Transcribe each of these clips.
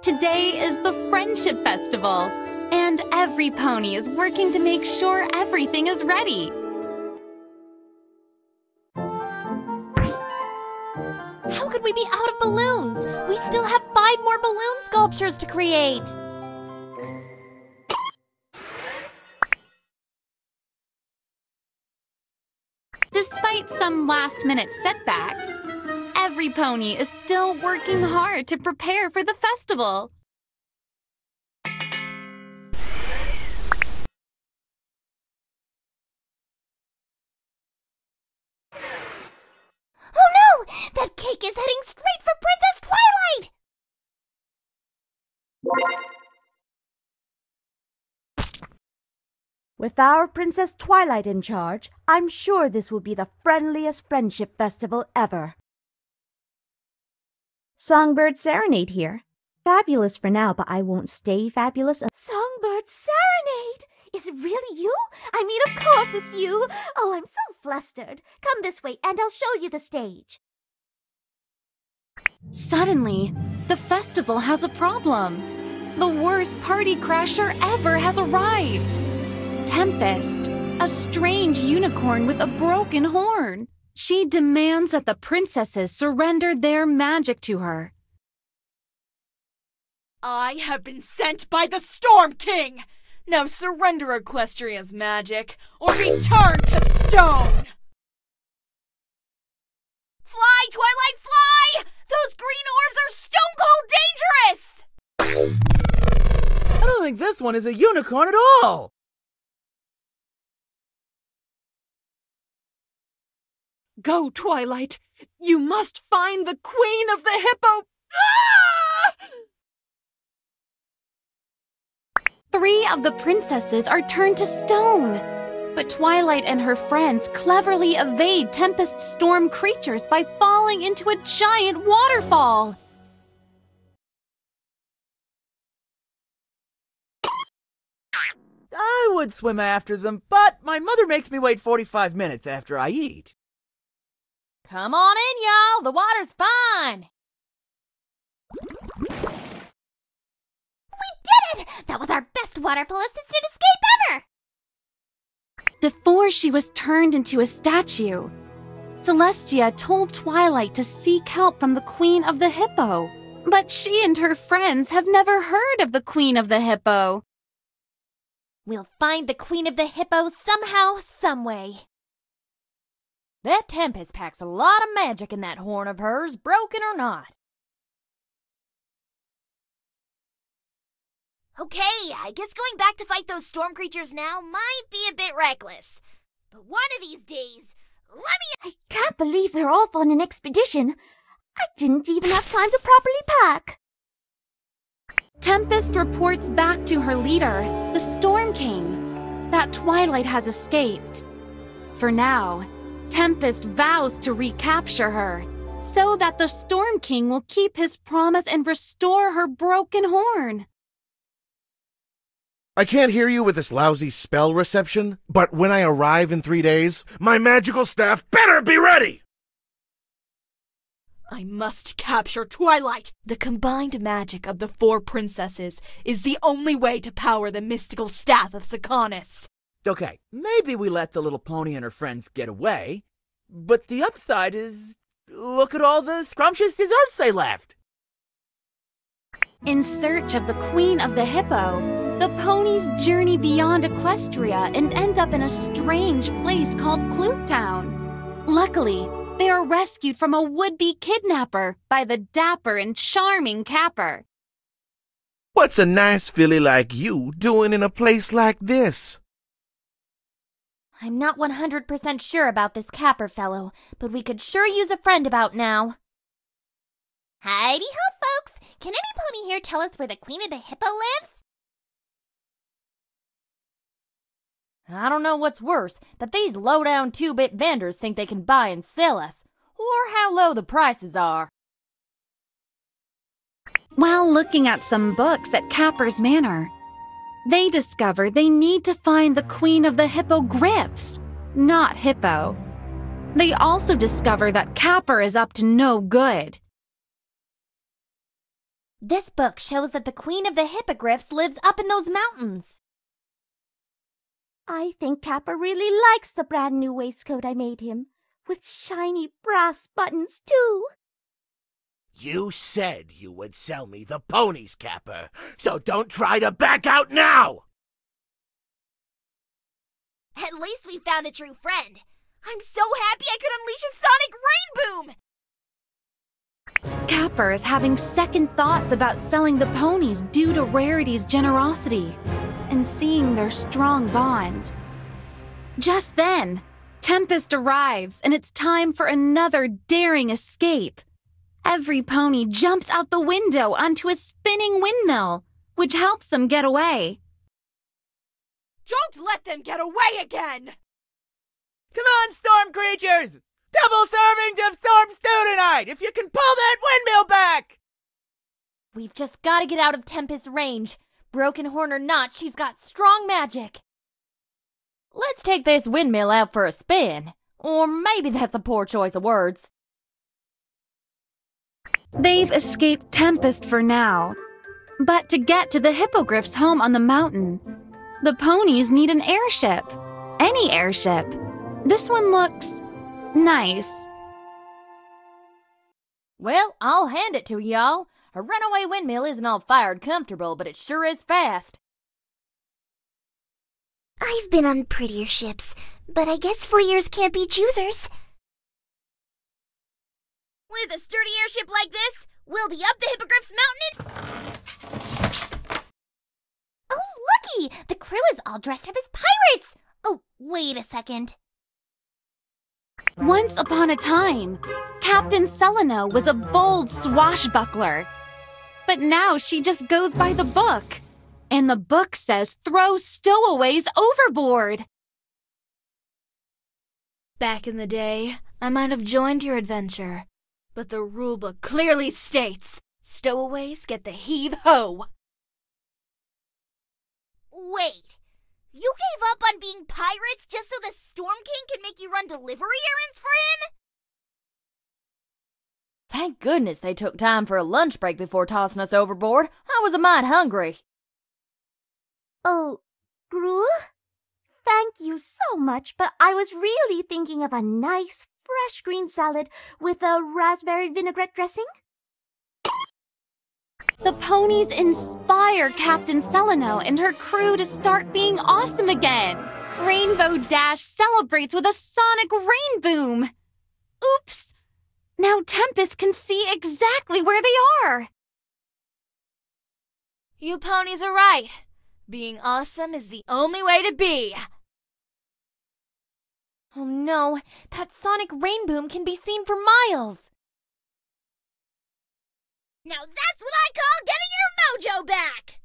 Today is the Friendship Festival, and every pony is working to make sure everything is ready. How could we be out of balloons? We still have five more balloon sculptures to create. Despite some last minute setbacks, every pony is still working hard to prepare for the festival. Oh no! That cake is heading straight for Princess Twilight! With our Princess Twilight in charge, I'm sure this will be the friendliest friendship festival ever. Songbird Serenade here. Fabulous for now, but I won't stay fabulous. Songbird Serenade! Is it really you? I mean, of course it's you! Oh, I'm so flustered. Come this way and I'll show you the stage. Suddenly, the festival has a problem. The worst party crasher ever has arrived. Tempest, a strange unicorn with a broken horn. She demands that the princesses surrender their magic to her. I have been sent by the Storm King! Now surrender Equestria's magic, or be turned to stone! Fly, Twilight, fly! Those green orbs are stone cold dangerous! I don't think this one is a unicorn at all! Go, Twilight! You must find the Queen of the Hippo! Ah! Three of the princesses are turned to stone. But Twilight and her friends cleverly evade Tempest Storm creatures by falling into a giant waterfall. I would swim after them, but my mother makes me wait 45 minutes after I eat. Come on in, y'all. The water's fine. We did it! That was our best waterfall assisted escape ever! Before she was turned into a statue, Celestia told Twilight to seek help from the Queen of the Hippo. But she and her friends have never heard of the Queen of the Hippo. We'll find the Queen of the Hippo somehow, someway. That Tempest packs a lot of magic in that horn of hers, broken or not. Okay, I guess going back to fight those storm creatures now might be a bit reckless. But one of these days, let me. I can't believe we're off on an expedition. I didn't even have time to properly pack. Tempest reports back to her leader, the Storm King, that Twilight has escaped. For now, Tempest vows to recapture her, so that the Storm King will keep his promise and restore her broken horn. I can't hear you with this lousy spell reception, but when I arrive in three days, my magical staff better be ready! I must capture Twilight! The combined magic of the four princesses is the only way to power the mystical staff of Sacanas. Okay, maybe we let the little pony and her friends get away, but the upside is look at all the scrumptious desserts they left. In search of the Queen of the Hippo, the ponies journey beyond Equestria and end up in a strange place called Klugetown. Luckily, they are rescued from a would-be kidnapper by the dapper and charming Capper. What's a nice filly like you doing in a place like this? I'm not 100% sure about this Capper fellow, but we could sure use a friend about now. Heidi ho, folks! Can any pony here tell us where the Queen of the Hippo lives? I don't know what's worse, that these low-down two-bit vendors think they can buy and sell us, or how low the prices are. While looking at some books at Capper's Manor, they discover they need to find the Queen of the Hippogriffs, not Hippo. They also discover that Capper is up to no good. This book shows that the Queen of the Hippogriffs lives up in those mountains. I think Capper really likes the brand new waistcoat I made him, with shiny brass buttons, too. You said you would sell me the ponies, Capper, so don't try to back out now! At least we found a true friend. I'm so happy I could unleash a sonic rain boom! Capper is having second thoughts about selling the ponies due to Rarity's generosity and seeing their strong bond. Just then, Tempest arrives and it's time for another daring escape. Every pony jumps out the window onto a spinning windmill, which helps them get away. Don't let them get away again! Come on, storm creatures! Double servings of storm stew tonight, if you can pull that windmill back! We've just got to get out of Tempest's range. Broken horn or not, she's got strong magic. Let's take this windmill out for a spin. Or maybe that's a poor choice of words. They've escaped Tempest for now. But to get to the Hippogriff's home on the mountain, the ponies need an airship. Any airship. This one looks nice. Well, I'll hand it to y'all. A runaway windmill isn't all fired comfortable, but it sure is fast. I've been on prettier ships, but I guess fleers can't be choosers. With a sturdy airship like this, we'll be up the Hippogriff's mountain. Oh, looky! The crew is all dressed up as pirates! Oh, wait a second. Once upon a time, Captain Celaeno was a bold swashbuckler. But now she just goes by the book. And the book says throw stowaways overboard. Back in the day, I might have joined your adventure, but the rulebook clearly states stowaways get the heave ho. Wait, you gave up on being pirates just so the Storm King can make you run delivery errands for him? Thank goodness they took time for a lunch break before tossing us overboard. I was a mite hungry. Oh, Gru? Thank you so much, but I was really thinking of a nice fresh green salad with a raspberry vinaigrette dressing. The ponies inspire Captain Celaeno and her crew to start being awesome again. Rainbow Dash celebrates with a sonic rain boom. Oops! Now Tempest can see exactly where they are. You ponies are right. Being awesome is the only way to be. Oh no, that sonic rain boom can be seen for miles. Now that's what I call getting your mojo back!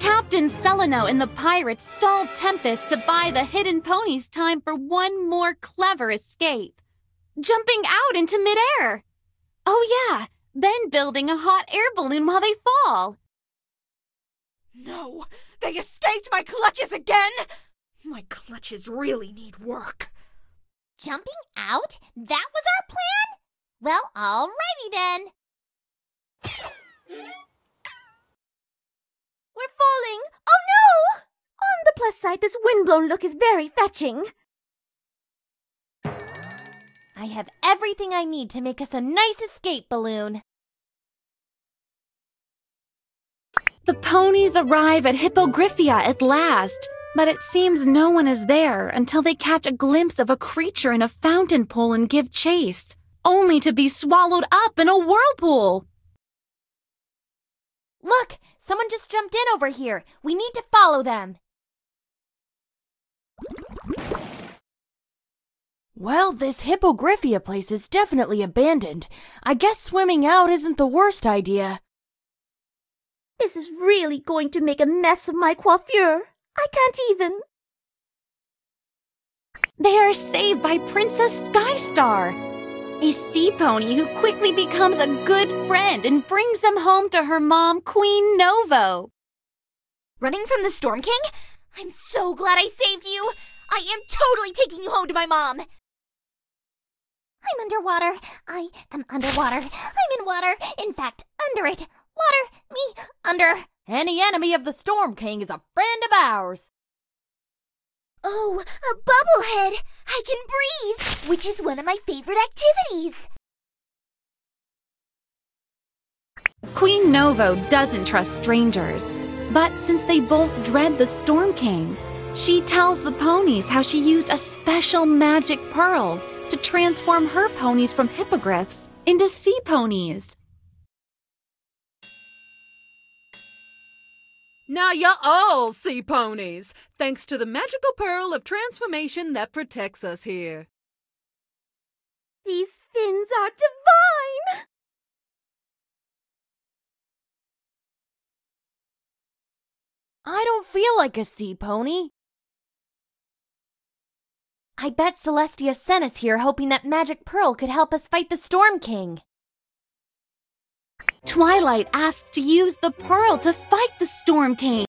Captain Celaeno and the pirates stalled Tempest to buy the hidden ponies time for one more clever escape. Jumping out into midair. Oh, yeah, then building a hot air balloon while they fall. No, they escaped my clutches again! My clutches really need work. Jumping out? That was our plan? Well, alrighty then. We're falling! Oh no! On the plus side, this windblown look is very fetching. I have everything I need to make us a nice escape balloon. The ponies arrive at Hippogriffia at last, but it seems no one is there until they catch a glimpse of a creature in a fountain pool and give chase, only to be swallowed up in a whirlpool. Look, someone just jumped in over here. We need to follow them. Well, this Hippogriffia place is definitely abandoned. I guess swimming out isn't the worst idea. This is really going to make a mess of my coiffure. I can't even. They are saved by Princess Skystar, a sea pony who quickly becomes a good friend and brings them home to her mom, Queen Novo. Running from the Storm King? I'm so glad I saved you! I am totally taking you home to my mom! I'm underwater. I am underwater. I'm in water. In fact, under it. Water, me, under. Any enemy of the Storm King is a friend of ours. Oh, a bubblehead! I can breathe, which is one of my favorite activities. Queen Novo doesn't trust strangers, but since they both dread the Storm King, she tells the ponies how she used a special magic pearl to transform her ponies from hippogriffs into sea ponies. Now you're all sea ponies, thanks to the magical pearl of transformation that protects us here. These fins are divine! I don't feel like a sea pony. I bet Celestia sent us here hoping that Magic Pearl could help us fight the Storm King. Twilight asks to use the pearl to fight the Storm King.